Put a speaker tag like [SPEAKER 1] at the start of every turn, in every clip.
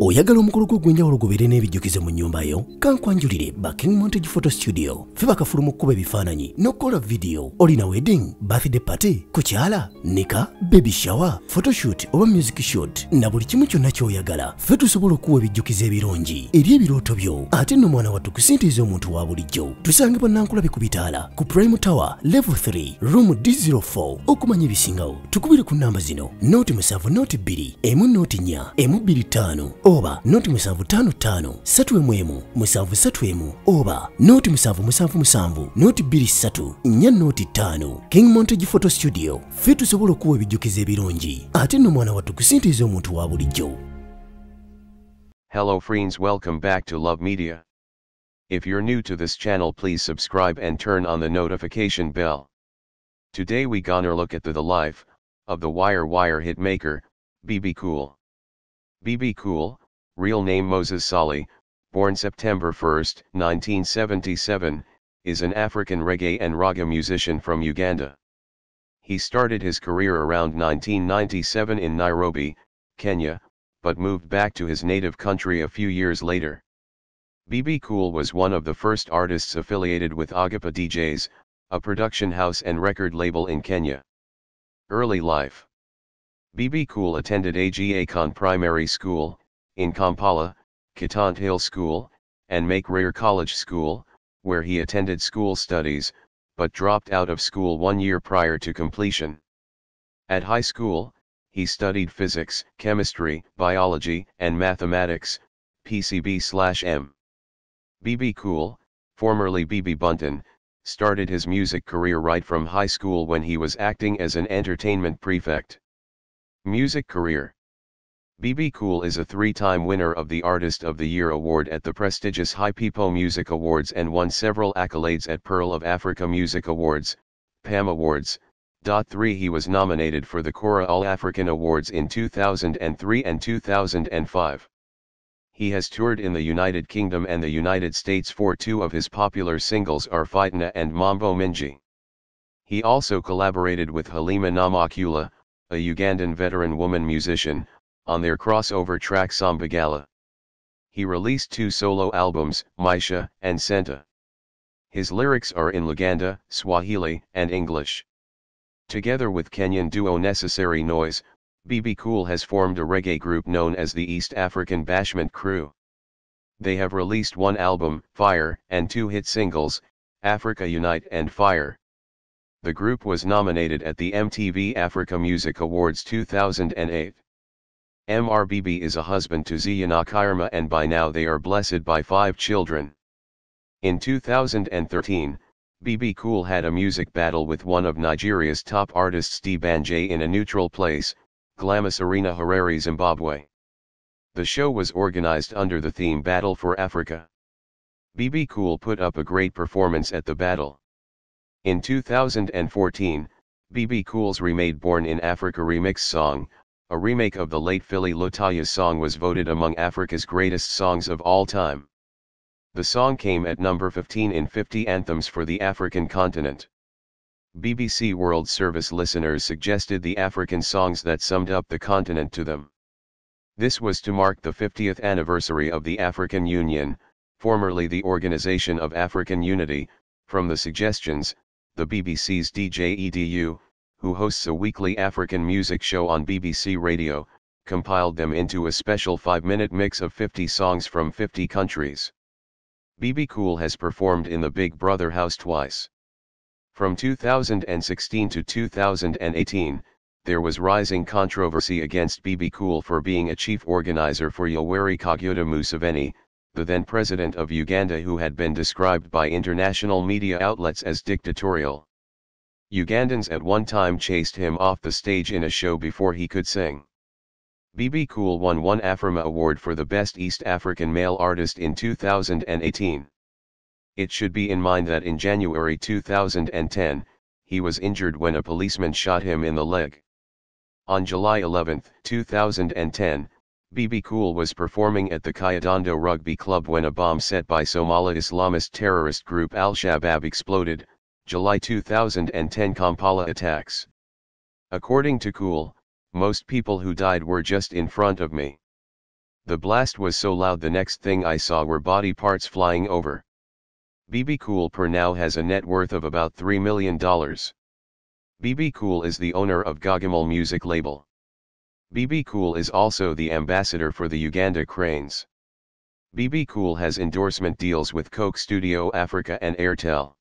[SPEAKER 1] oyagala omukolo gwo ogw'enjawulo gubeere n'ebijjukize mu nnyumba yo? Kankwanjulire ba king montage photo studio. Fe bakafuluma okkuba ebifaananyi n'okukola vidiyo olina wedding birthday party kukyala nika baby shower photoshoot oba music shoot. Na buli kimu kyonna ky'oyagala fe tusobola okuwa ebijjukizo ebirungi. Eri ebirooto byo. Ate nno mwana wattu kusintiiza omuntu wa bulijjo. Tusange bannankulabe ku bitaala. Ku prime tower level 3 room d04 okumanya ebisingawo tukubire ku namba zino. Noti musanvu noti bbiri emu noti nnya emu bbiri ttaano oba noti musanvu ttaano ttaano ssatu emu emu musanvu ssatu emu oba noti musanvu musanvu musanvu noti bbiri ssatu nnya noti ttaano king montage photo studio fe tusobola okuwa ebijjukizo ebirungi ate nno mwana wattu kusintiiza omuntu wa bulijjo
[SPEAKER 2] Hello friends welcome back to Love Media. If you're new to this channel please subscribe and turn on the notification bell. Today we gonna look at the, the life, of the Wire Wire hitmaker, Bebe Cool. Bebe Cool, real name Moses Sali, born September 1, 1977, is an African reggae and raga musician from Uganda. He started his career around 1997 in Nairobi, Kenya, but moved back to his native country a few years later. Bebe Cool was one of the first artists affiliated with Ogopa DJs, a production house and record label in Kenya. Early life Bebe Cool attended AGA Khan Primary School, in Kampala, Kitante Hill School, and Makerere College School, where he attended school studies, but dropped out of school one year prior to completion. At high school, he studied physics, chemistry, biology, and mathematics, PCB/M. Bebe Cool, formerly BB Bunton, started his music career right from high school when he was acting as an entertainment prefect. Music career Bebe Cool is a three-time winner of the Artist of the Year award at the prestigious HiPipo Music Awards and won several accolades at Pearl of Africa Music Awards, PAM Awards. 3 He was nominated for the Kora All-African Awards in 2003 and 2005. He has toured in the United Kingdom and the United States for two of his popular singles are Fitina and Mambo Mingi. He also collaborated with Halima Namakula, a Ugandan veteran woman musician, on their crossover track Sambagala. He released two solo albums, Maisha and Senta. His lyrics are in Luganda, Swahili, and English. Together with Kenyan duo Necessary Noise, Bebe Cool has formed a reggae group known as the East African Bashment Crew. They have released one album, Fire, and two hit singles, Africa Unite and Fire. The group was nominated at the MTV Africa Music Awards 2008. MRBB is a husband to Zuena Kirema and by now they are blessed by five children. In 2013, Bebe Cool had a music battle with one of Nigeria's top artists D'banj in a neutral place, Glamis Arena Harare Zimbabwe. The show was organized under the theme Battle for Africa. Bebe Cool put up a great performance at the battle. In 2014, Bebe Cool's remade Born in Africa remix song, a remake of the late Philly Lutaaya's song was voted among Africa's greatest songs of all time. The song came at number 15 in 50 anthems for the African continent. BBC World Service listeners suggested the African songs that summed up the continent to them. This was to mark the 50th anniversary of the African Union, formerly the Organization of African Unity, from the suggestions, the BBC's DJ EDU, who hosts a weekly African music show on BBC Radio, compiled them into a special 5-minute mix of 50 songs from 50 countries. Bebe Cool has performed in the Big Brother house twice. From 2016 to 2018, there was rising controversy against Bebe Cool for being a chief organizer for Yoweri Kaguta Museveni, the then president of Uganda who had been described by international media outlets as dictatorial. Ugandans at one time chased him off the stage in a show before he could sing. Bebe Cool won one Afrima Award for the Best East African Male Artist in 2018. It should be in mind that in January 2010, he was injured when a policeman shot him in the leg. On July 11, 2010, Bebe Cool was performing at the Kyadondo Rugby Club when a bomb set by Somali Islamist terrorist group Al-Shabaab exploded, July 2010 Kampala attacks. According to Cool, most people who died were just in front of me. The blast was so loud the next thing I saw were body parts flying over. Bebe Cool per now has a net worth of about $3 million. Bebe Cool is the owner of Gagamel music label. Bebe Cool is also the ambassador for the Uganda Cranes. Bebe Cool has endorsement deals with Coke Studio Africa and Airtel.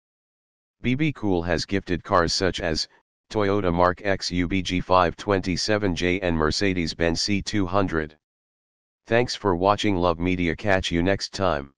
[SPEAKER 2] Bebe Cool has gifted cars such as Toyota Mark X UBG 527J and Mercedes-Benz C200. Thanks for watching Love Media catch you next time.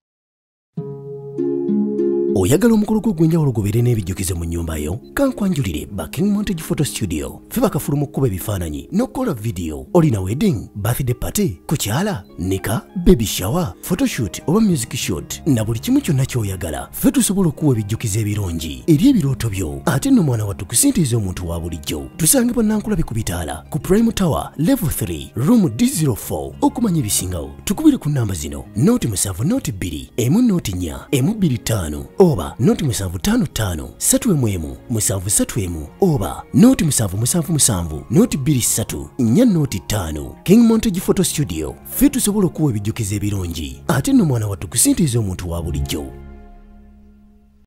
[SPEAKER 1] Oyagala omukolo gwo ogw'enjawulo gubeere n'ebijjukizo mu nnyumba yo kankwanjulire baking montage photo studio. Fe bakafulu mu kkuba ebifaananyi n'okukola vidiyo olina wedding birthday party kukyala nika baby shower photoshoot oba music shoot na buli kimu kyonna ky'oyagala. Ffe tusobola okuwa ebijjukizo ebirungi eri ebirooto byo ate nno mwana wattu kusinteeza omuntu wa bulijjo. Tusange bannankulabe ku bitaala ku prime tower level 3 room d04 okumanya ebisingawo tukubire ku namba zino noti musanvu noti bbiri emu noti nnya emu bbiri ttaano oba noti musanvu tano tano satu emu emu musanvu satu emu oba noti musanvu musanvu musanvu noti bbiri ssatu nnya noti ttaano. King montage photo studio ffe tusobola okuwa ebijjukizo ebirungi. Ate nno mwana wattu kusintiiza omuntu wa bulijjo